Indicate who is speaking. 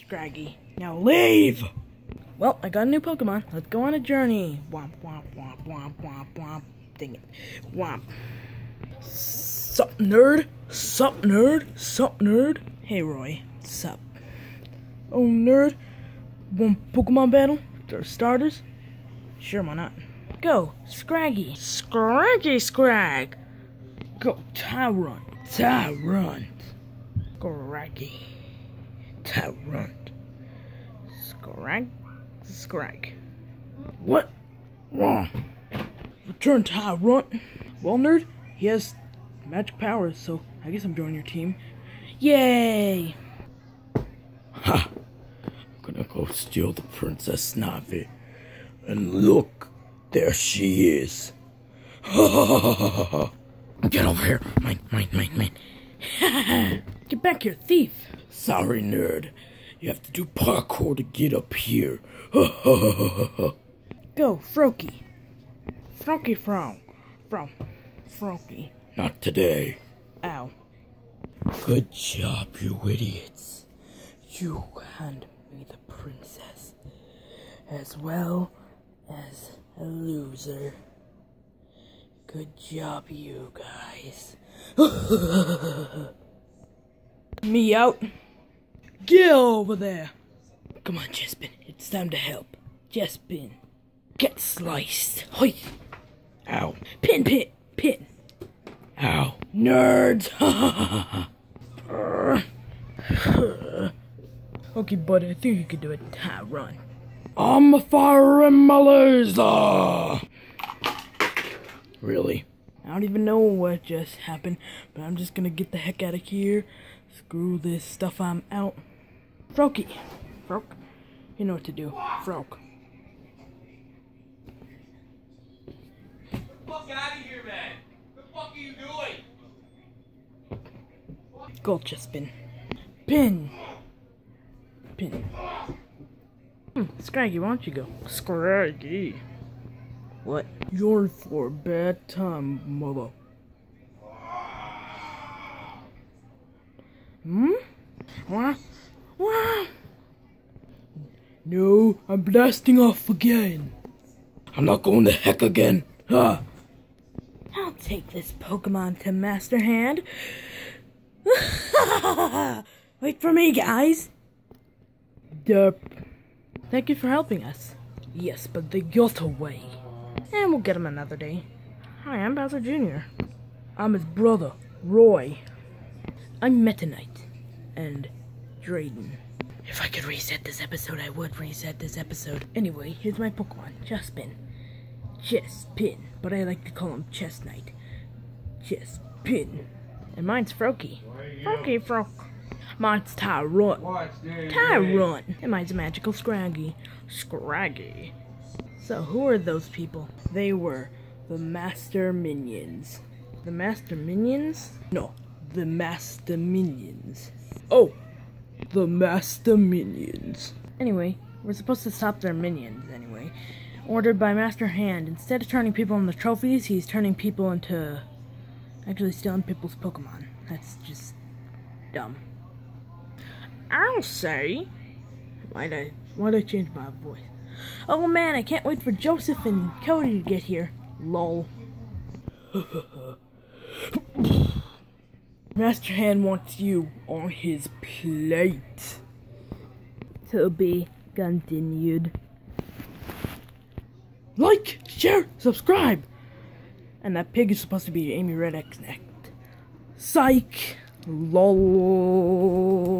Speaker 1: Scraggy. Now leave! Well, I got a new Pokemon. Let's go on a journey. Womp, womp, womp, womp, womp, womp. Dang it. Womp. Sup, nerd? Sup, nerd? Sup, nerd? Hey, Roy. Sup. Oh, nerd. Want Pokemon battle? For starters? Sure, why not? Go, Scraggy. Scraggy Scrag. Go, Tyrunt. Tyrunt. Scraggy. Tyrunt. Scrag. Scrag. What? Wrong. Return Tyrunt. Well, nerd, he has magic powers, so I guess I'm joining your team. Yay!
Speaker 2: Ha! I'm gonna go steal the Princess Navi. And look, there she is. Ha ha ha ha ha ha! Get over here! Mine, mine, mine, mine.
Speaker 1: Get back here, thief!
Speaker 2: Sorry, nerd. You have to do parkour to get up here.
Speaker 1: Go, Froakie. Froakie Fro. Fro. Froakie.
Speaker 2: Not today.
Speaker 1: Ow.
Speaker 2: Good job, you idiots.
Speaker 1: You hand me the princess. As well as a loser. Good job, you guys. me out. Get over there. Come on, Chespin. It's time to help. Chespin. Get sliced. Hoi.
Speaker 2: Ow.
Speaker 1: Pin, pit, pin.
Speaker 2: Ow.
Speaker 1: Nerds. okay, buddy. I think you can do it. Ha, run.
Speaker 2: I'm a fire in my laser! Really?
Speaker 1: I don't even know what just happened, but I'm just gonna get the heck out of here. Screw this stuff, I'm out. Froakie. Froak. You know what to do. Froak.
Speaker 3: fuck out of here, man! What the fuck are you doing?
Speaker 1: Gold spin. Pin. Pin. Hmm, Scraggy, why don't you go? Scraggy. What? You're for a bad time, mother. Hmm? What? No, I'm blasting off again.
Speaker 2: I'm not going to heck again. Ha!
Speaker 1: I'll take this Pokemon to Master Hand. Wait for me, guys. Derp. Thank you for helping us. Yes, but they got away. And we'll get him another day. Hi, I'm Bowser Jr. I'm his brother, Roy. I'm Meta Knight. And Drayden. If I could reset this episode, I would reset this episode. Anyway, here's my Pokemon, Chespin. Chespin, but I like to call him Chest Knight. And mine's Froakie. Froakie Froak. Mine's Tyrunt. Tyrunt. And mine's Magical Scraggy. Scraggy. So who are those people? They were the Master Minions. The Master Minions? No, the Master Minions. Oh, the Master Minions. Anyway, we're supposed to stop their minions anyway. Ordered by Master Hand. Instead of turning people into trophies, he's turning people into actually stealing people's Pokemon. That's just dumb. I'll say. Why'd I why'd I change my voice? Oh man, I can't wait for Joseph and Cody to get here. Lol. Master Hand wants you on his plate. To be continued. Like, share, subscribe! And that pig is supposed to be Amy Reddick's next. Psych! Lol.